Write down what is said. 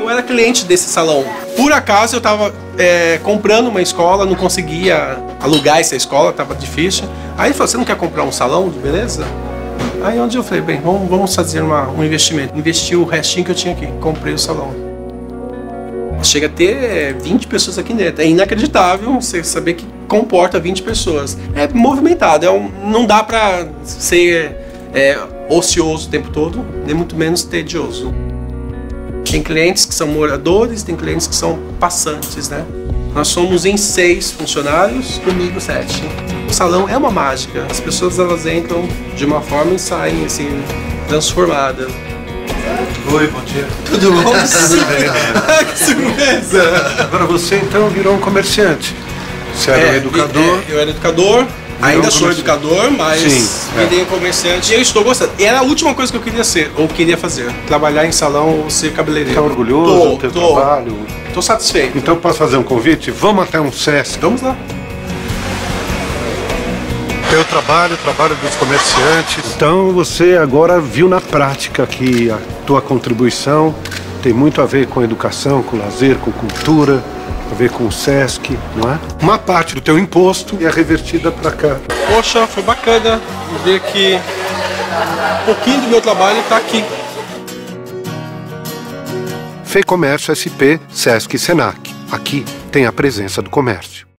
Eu era cliente desse salão. Por acaso eu estava é, comprando uma escola, não conseguia alugar essa escola, estava difícil. Aí ele falou: Você não quer comprar um salão de beleza? Aí onde eu falei: Bem, vamos, vamos fazer uma, um investimento. Investi o restinho que eu tinha aqui, comprei o salão. Chega a ter 20 pessoas aqui dentro. É inacreditável você saber que comporta 20 pessoas. É movimentado, é um, não dá para ser é, ocioso o tempo todo, nem muito menos tedioso. Tem clientes que são moradores, tem clientes que são passantes, né? Nós somos em seis funcionários, comigo sete. O salão é uma mágica. As pessoas elas entram de uma forma e saem assim transformadas. Oi, bom dia. Tudo bom? Tudo bem. que surpresa! Agora você então virou um comerciante. Você era um educador. é, eu era educador. Ainda sou educador, mas Sim, é. virei comerciante e eu estou gostando. Era a última coisa que eu queria ser, ou queria fazer. Trabalhar em salão ou ser cabeleireiro. Tá orgulhoso Tô, do teu tô. trabalho? Tô satisfeito. Então posso fazer um convite? Vamos até um SESC. Vamos lá. Teu trabalho, o trabalho dos comerciantes. Então você agora viu na prática que a tua contribuição tem muito a ver com educação, com lazer, com cultura, a ver com o SESC, não é? Uma parte do teu imposto é revertida para cá. Poxa, foi bacana ver que um pouquinho do meu trabalho está aqui. Fê Comércio SP, SESC e Senac. Aqui tem a presença do comércio.